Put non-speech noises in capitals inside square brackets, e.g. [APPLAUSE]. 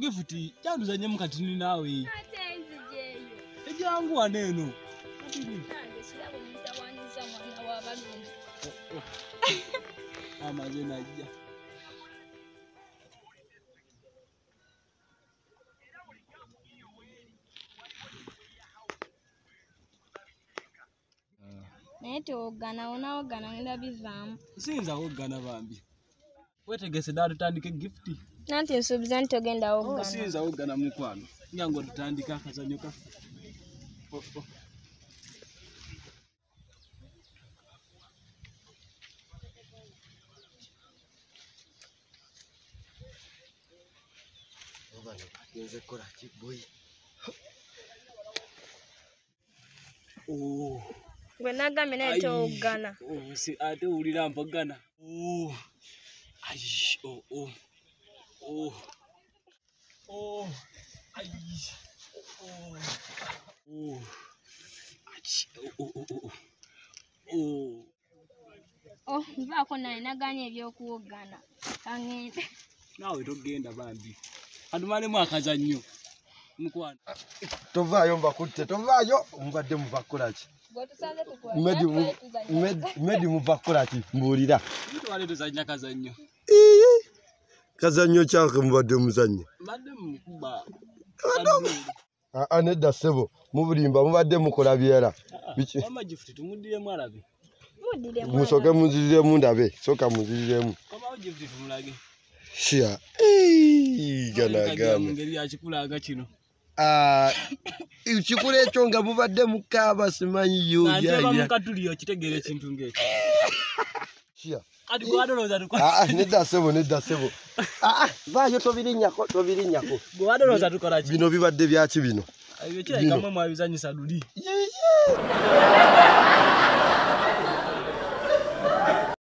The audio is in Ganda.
ngifuti chanduzanye mukatini nawe. Ejanguwa neno. Amaze najja naye tewoggana onawoggana mundabizaamu siyinza woggana bambi. Wetegese datutandika egifuti nanti nsuubiza nti togenda Oh, woggana siyinza woggana mukwano nyange otutandika akazanyo kaffe Oh, oh. Genze kola kiboyi. Oh. gwe nagambye naye Oh, si- ate owulira mpagana Oh. Ai, oh, oh. Oh. Oh. Ai. Oh. Oh. Ai, oh, oh, oh, oh. Oh. oh nvaako naye naganya ebyokuwoggana kaŋŋende naawe togenda bambi kantumalemu akazannyo mukwano Tovaayo mbakutte, tovaayo mubadde muva kukola ki? Medi mu- Med- Medi muva kukola ki? Mbuulira. twale tuzanya kazannyo Ii, Kazannyo kyange mubadde mukuba Aa nedda ssebo mubulimba mubadde mukola byera. Musooke munziriremu ndabe, sooka munziriremu. komawo gifuti tumulage Shia. Ii, Gana Kagira mu gana. ngeri yakikulaga kino Ah, Ekikula ekyo nga mubadde mukaaba simanyi yo [LAUGHS] nga nteba yaya. mukatulio kitegeera ekintu ngaekyo Shia. kati gwadolooza Ah, ah, nedda ssebo nedda ssebo. Ah, ah, vaayo tobirinnyako tobirinnyako. gwadolooza tukola ki Bino bibadde byaki bino?